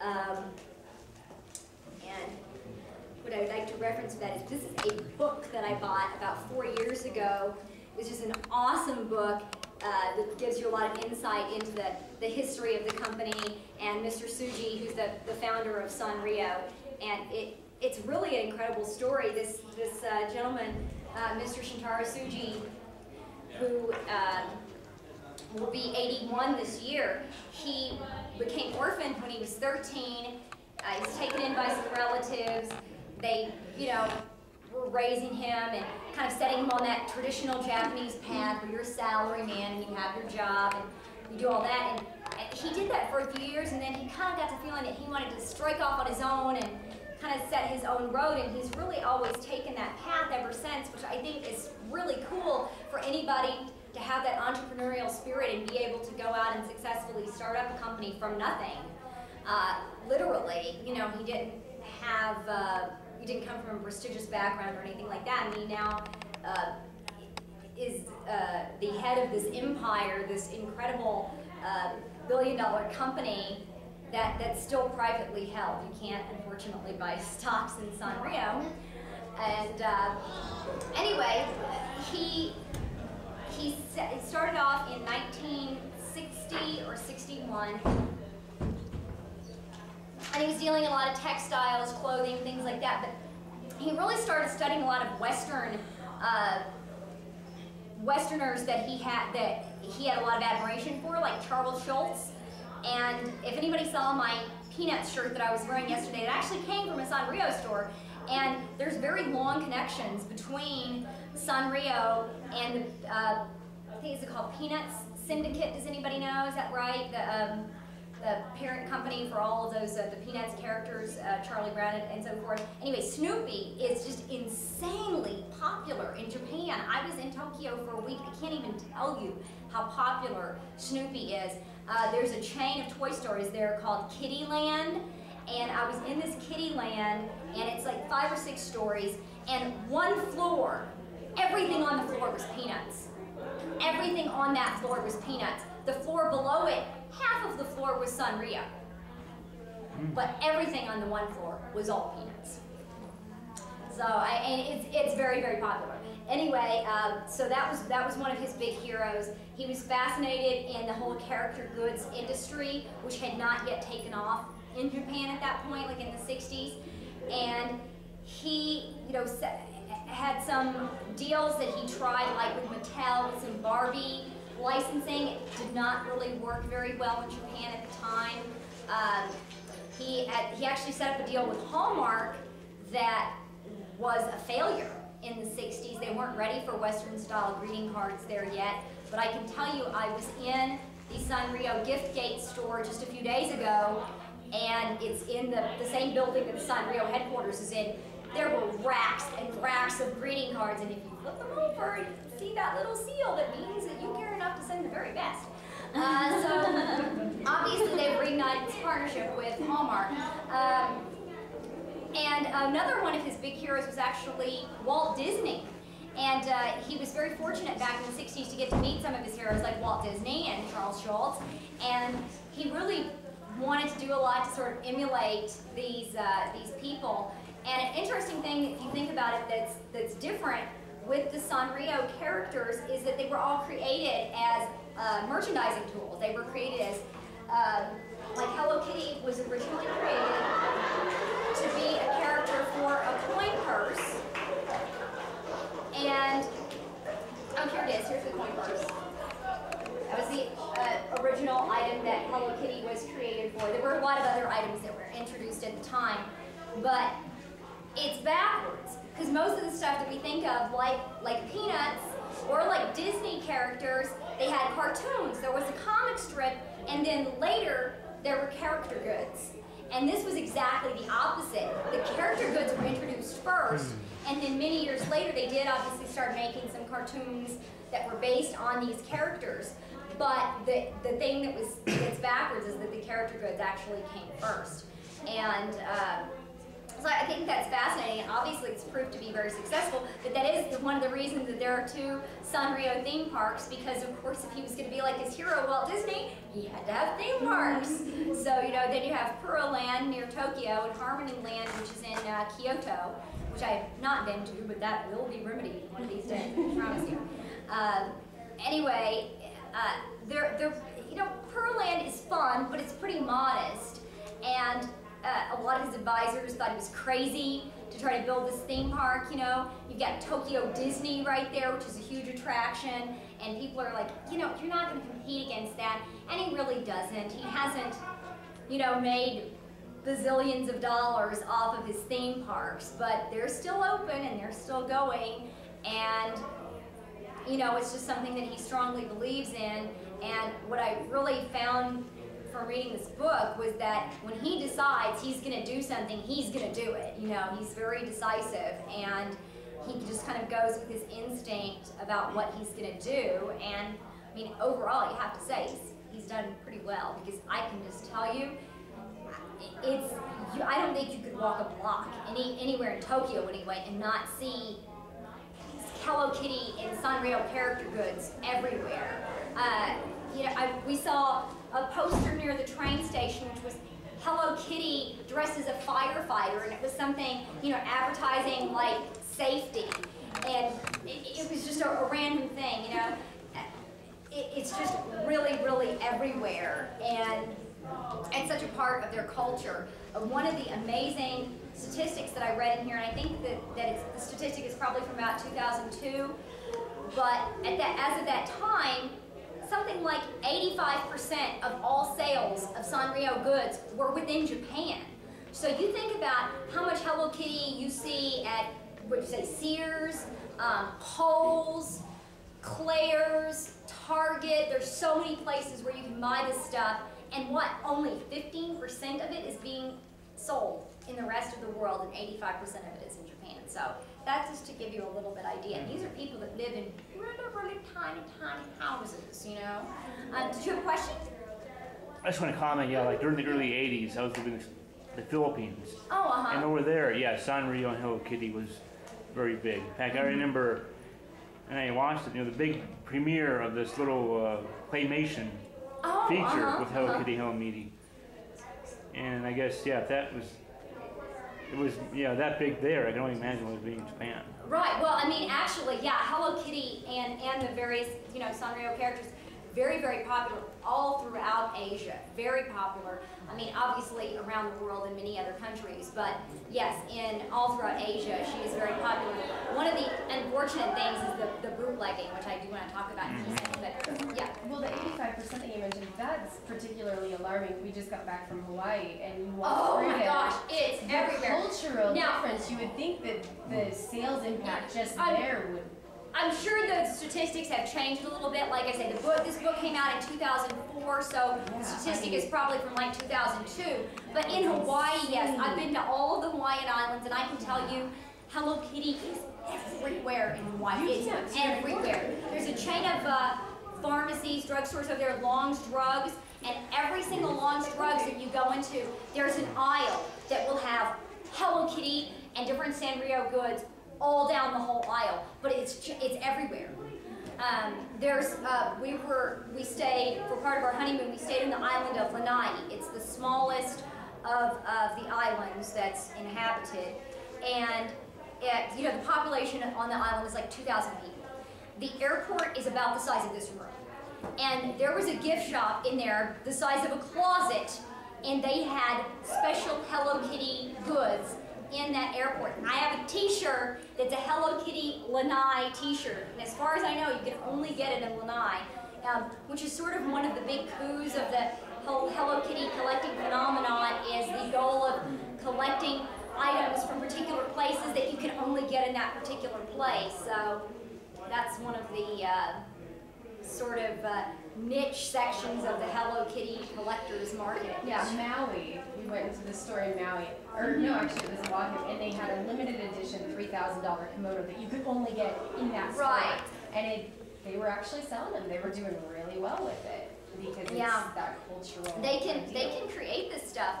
Um, and what I would like to reference to that is this is a book that I bought about four years ago. It's just an awesome book uh, that gives you a lot of insight into the, the history of the company and Mr. Tsuji, who's the, the founder of Sanrio. And it, it's really an incredible story. This, this uh, gentleman, uh, Mr. Shintaro Tsuji, who um, will be 81 this year. He became orphaned when he was 13. Uh, he was taken in by some relatives. They, you know, were raising him and kind of setting him on that traditional Japanese path where you're a salary man and you have your job and you do all that. And, and he did that for a few years and then he kind of got to feeling that he wanted to strike off on his own and kind of set his own road and he's really always taken that path ever since, which I think is really cool for anybody to have that entrepreneurial spirit and be able to go out and successfully start up a company from nothing. Uh, literally, you know, he didn't have, uh, he didn't come from a prestigious background or anything like that, and he now uh, is uh, the head of this empire, this incredible uh, billion dollar company that, that's still privately held. You can't, unfortunately, buy stocks in Sanrio. And uh, anyway, he he started off in 1960 or 61. And he was dealing in a lot of textiles, clothing, things like that. But he really started studying a lot of Western, uh, Westerners that he had that he had a lot of admiration for, like Charles Schulz. And if anybody saw my Peanuts shirt that I was wearing yesterday, it actually came from a Sanrio store. And there's very long connections between Sanrio and uh, I think it's called Peanuts Syndicate. Does anybody know? Is that right? The, um, the parent company for all of those uh, the Peanuts characters, uh, Charlie Brown and, and, so forth. Anyway, Snoopy is just insanely popular in Japan. I was in Tokyo for a week. I can't even tell you how popular Snoopy is. Uh, there's a chain of toy stores there called Kiddieland and I was in this Kiddieland, and it's like five or six stories, and one floor, everything on the floor was peanuts. Everything on that floor was peanuts. The floor below it, half of the floor was Sanrio. But everything on the one floor was all peanuts. So, I, and it's, it's very, very popular. Anyway, um, so that was, that was one of his big heroes. He was fascinated in the whole character goods industry, which had not yet taken off in Japan at that point, like in the 60s. And he, you know, had some deals that he tried, like with Mattel, with some Barbie licensing. It did not really work very well in Japan at the time. Um, he, had, he actually set up a deal with Hallmark that was a failure in the 60s. They weren't ready for Western style greeting cards there yet. But I can tell you, I was in the Sanrio Giftgate store just a few days ago, and it's in the, the same building that the Sanrio headquarters is in. There were racks and racks of greeting cards, and if you flip them over, you see that little seal that means that you care enough to send the very best. Uh, so obviously they've reignited this partnership with Hallmark. Um, and another one of his big heroes was actually Walt Disney. And uh, he was very fortunate back in the 60s to get to meet some of his heroes like Walt Disney and Charles Schulz. And he really wanted to do a lot to sort of emulate these, uh, these people. And an interesting thing, if you think about it, that's, that's different with the Sanrio characters is that they were all created as uh, merchandising tools. They were created as, uh, like Hello Kitty was originally created to be a character for a coin purse. And, oh, here it is. Here's the coin purse. That was the uh, original item that Hello Kitty was created for. There were a lot of other items that were introduced at the time, but it's backwards because most of the stuff that we think of, like like Peanuts or like Disney characters, they had cartoons. There was a comic strip, and then later there were character goods. And this was exactly the opposite. The character goods were introduced first, hmm. and then many years later they did obviously start making some cartoons that were based on these characters. But the, the thing that was that's backwards is that the character goods actually came first. And uh, So I think that's fascinating, obviously it's proved to be very successful, but that is one of the reasons that there are two Sanrio theme parks, because of course if he was going to be like his hero Walt Disney, he had to have theme parks. so, you know, then you have Puroland near Tokyo, and Harmony Land, which is in uh, Kyoto, which I have not been to, but that will be remedied one of these days, I promise you. Um, anyway, uh, they're, they're, you know, Puroland is fun, but it's pretty modest, and uh, a lot of his advisors thought he was crazy to try to build this theme park, you know. You've got Tokyo Disney right there, which is a huge attraction, and people are like, you know, you're not going to compete against that, and he really doesn't. He hasn't, you know, made bazillions of dollars off of his theme parks, but they're still open and they're still going, and you know, it's just something that he strongly believes in. And what I really found from reading this book was that when he decides he's going to do something, he's going to do it. You know, he's very decisive and he just kind of goes with his instinct about what he's going to do. And I mean, overall, you have to say he's, he's done pretty well because I can just tell you, it's you, I don't think you could walk a block any anywhere in Tokyo anyway and not see Hello Kitty and Sanrio character goods everywhere. Uh, you know, I, we saw a poster near the train station which was Hello Kitty dressed as a firefighter, and it was something, you know, advertising like safety, and it, it was just a, a, random thing, you know. It, it's just really, really everywhere, and it's such a part of their culture. One of the amazing statistics that I read in here, and I think that, that the statistic is probably from about 2002, but at that, as of that time, something like 85% of all sales of Sanrio goods were within Japan. So you think about how much Hello Kitty you see at, what you say, Sears, um, Kohl's, Claire's, Target. There's so many places where you can buy this stuff. And what, only 15% of it is being sold in the rest of the world, and 85% of it is in Japan. So that's just to give you a little bit idea. And these are people that live in really, really tiny, tiny houses, you know. Um, did you have a question? I just want to comment, yeah, like during the early 80s, I was living in the Philippines. Oh, uh-huh. And over there, yeah, Sanrio and Hello Kitty was very big. In fact, I mm-hmm. remember, and I watched it, you know, the big premiere of this little uh, claymation oh, feature uh-huh, with Hello uh-huh. Kitty, Hello Meaty. And I guess, yeah, that was it was yeah that big there. I can only imagine what it was being in Japan. Right. Well, I mean, actually, yeah, Hello Kitty and and the various you know Sanrio characters very, very popular all throughout Asia. Very popular. I mean, obviously around the world in many other countries, but yes, in all throughout Asia, she is very popular. One of the unfortunate things is the, the bootlegging, which I do want to talk about in a second. But yeah. Well, the 85% that you mentioned, that's particularly alarming. We just got back from Hawaii, and you walk oh through my there. gosh, it's the everywhere. cultural now, difference. You would think that the sales impact just I'm, there would I'm sure the statistics have changed a little bit. Like I said, the book, this book came out in 2004, so the statistic is probably from like 2002. But in Hawaii, yes, I've been to all of the Hawaiian Islands, and I can tell you, Hello Kitty is everywhere in Hawaii. It's everywhere. There's a chain of uh, pharmacies, drugstores over there, Long's Drugs, and every single Long's Drugs that you go into, there's an aisle that will have Hello Kitty and different Sanrio goods all down the whole aisle, but it's it's everywhere. Um, there's uh, we were we stayed for part of our honeymoon. We stayed in the island of Lanai. It's the smallest of, of the islands that's inhabited, and it, you know the population on the island is like 2,000 people. The airport is about the size of this room, and there was a gift shop in there the size of a closet, and they had special Hello Kitty goods in that airport. I have a t-shirt that's a Hello Kitty Lanai t-shirt. And as far as I know, you can only get it in Lanai, um, which is sort of one of the big coups of the whole Hello Kitty collecting phenomenon is the goal of collecting items from particular places that you can only get in that particular place. So that's one of the uh, sort of uh, niche sections of the Hello Kitty collector's market. Yeah, Maui. We went into the store in Maui, or no, actually it was Oahu, and they had a limited edition three thousand dollar kimono that you could only get in that store. Right. And it, they were actually selling them. They were doing really well with it because it's Yeah. that cultural. They can deal. they can create this stuff